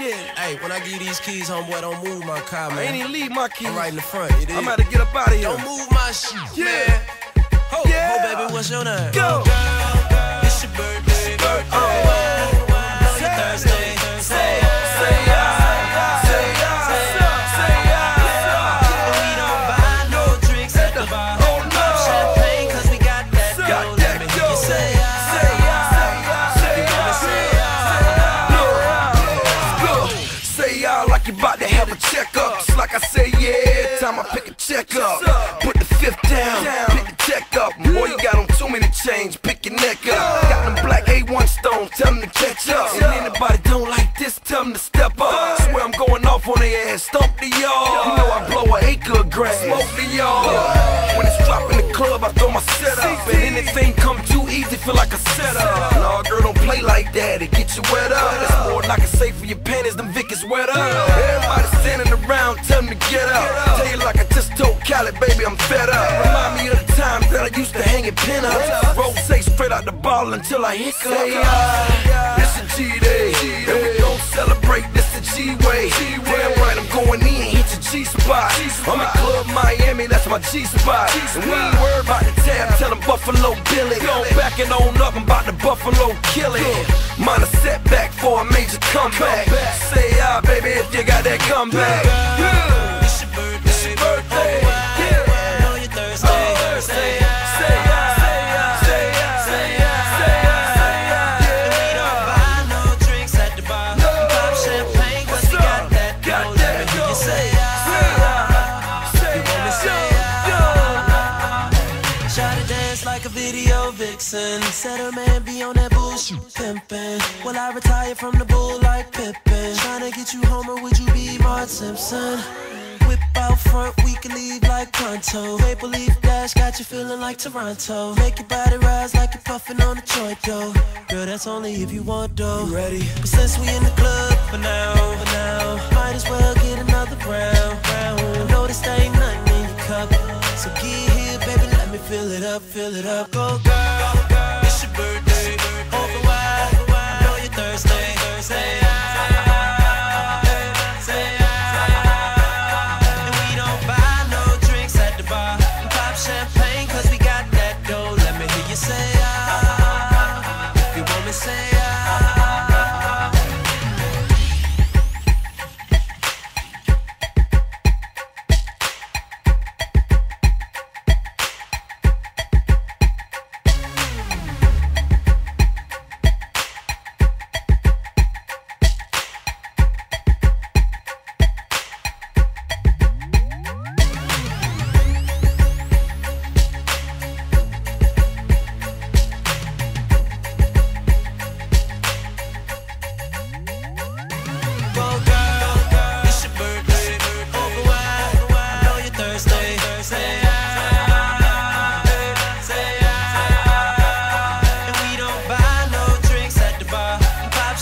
Yeah. Hey, when I give you these keys, homeboy, don't move my car, I man. ain't even leave my keys. I'm right in the front. It is. I'm about to get up out of here. Don't move my shit, Yeah. man. Ho, Yeah. ho, baby, what's your name? Go. It's your birthday. Oh. Check up. Put the fifth down, pick the check up. Boy, you got on too many chains, pick your neck up. Got them black A1 stones, tell them to catch up. And anybody don't like this, tell them to step up. Swear I'm going off on their ass, stomp the yard. You know I blow an acre of grass, smoke the yard. When it's dropping the club, I throw my set up. And anything come too easy, feel like a setup. Nah, girl, don't play like that, it get you wet up. That's more than I can say for your panties, them Vic is wet up. Everybody standing around, tell them to get up. Tell you like I Khaled, baby, I'm fed up. Remind me of the times that I used to hang in pinups. Rosé straight out the bottle until I hit Say, uh, This a G day, and we gon' celebrate this the G way. Damn right, I'm going in, hit your G spot. I'm in Club Miami, that's my G spot. And we ain't worried about the tab, tell them Buffalo Billy. Go backing on up, I'm about to Buffalo kill it. Mind a setback for a major comeback. Say ah, baby, if you got that comeback. Yeah. Vixen. Said her man be on that bullshit pimpin'. Will I retire from the bull like Pippen? Tryna get you home or would you be Mark Simpson? Whip out front, we can leave like pronto. Maple leaf dash got you feeling like Toronto. Make your body rise like you're puffin' on a joint though. Girl, that's only if you want dough. You ready? But since we in the club for now, for now, might as well get another round. Fill it up, fill it up. Go girl, it's your birthday. Open wide, I know you're thirsty. Say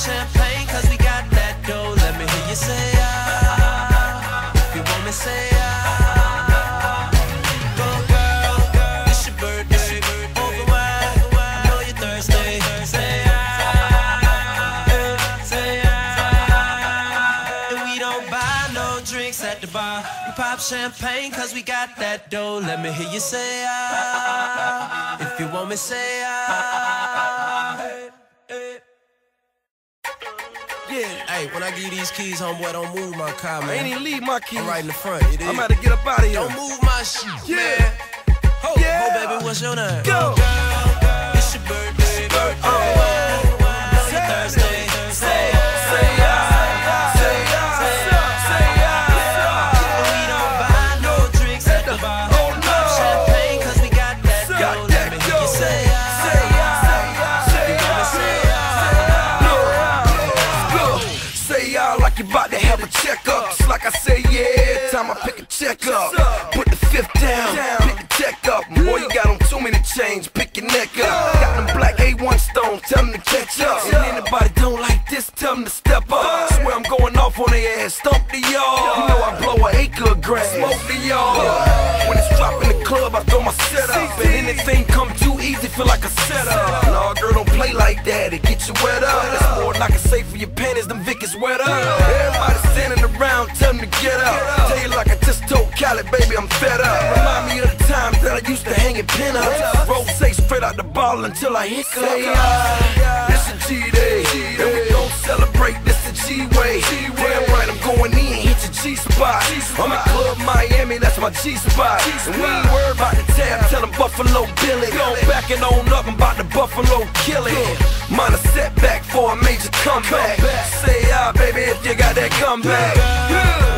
champagne 'cause we got that dough. Let me hear you say ah. If you want me, say ah. Girl, it's your birthday. Open wide, I know you're thirsty. Say ah, say ah. And we don't buy no drinks at the bar. We pop champagne cause we got that dough. Let me hear you say ah. If you want me, say ah. Yeah. Hey, when I give you these keys, homeboy, don't move my car, I man. ain't even leave my keys. I'm right in the front. It is. I'm about to get up out of here. Don't move my shit, Yeah. man. Ho, Yeah. ho, baby, what's your name? Go. It's your birthday. Oh. Know you're thirsty. Say check up. Put the fifth down, pick the check up. Boy, you got on too many chains, pick your neck up. Got them black A1 stones, tell them to catch up. And anybody don't like this, tell them to step up. Swear I'm going off on their ass, stomp the yard. You know I blow an acre of grass, smoke the yard. When it's dropping the club, I throw my used to hang in pinups. Rosé straight out the bottle until I hit hiccup. This a G day, and we gon' celebrate. This a G way. Damn right, I'm going in, hit your G spot. I'm at Club Miami, that's my G spot. And we ain't worried about the tab, tell them Buffalo Billy. Go backing on up, I'm about to Buffalo kill it. Mine a setback for a major comeback. Say ah, baby, if you got that comeback. Yeah.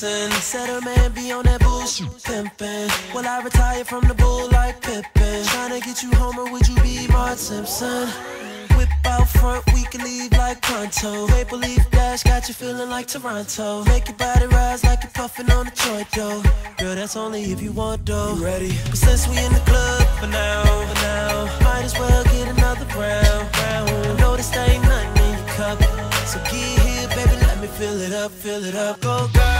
Vixen. Said her man be on that bullshit pimpin'. Will I retire from the bull like Pippen? Tryna get you home or would you be Mark Simpson? Whip out front, we can leave like pronto. Maple leaf dash got you feeling like Toronto. Make your body rise like you're puffin' on a joint though. Girl, that's only if you want though. You ready? But since we in the club for now, for now, might as well get another round, round. I know this ain't nothing in your cup, so get here, baby, let me fill it up, fill it up. Go, girl.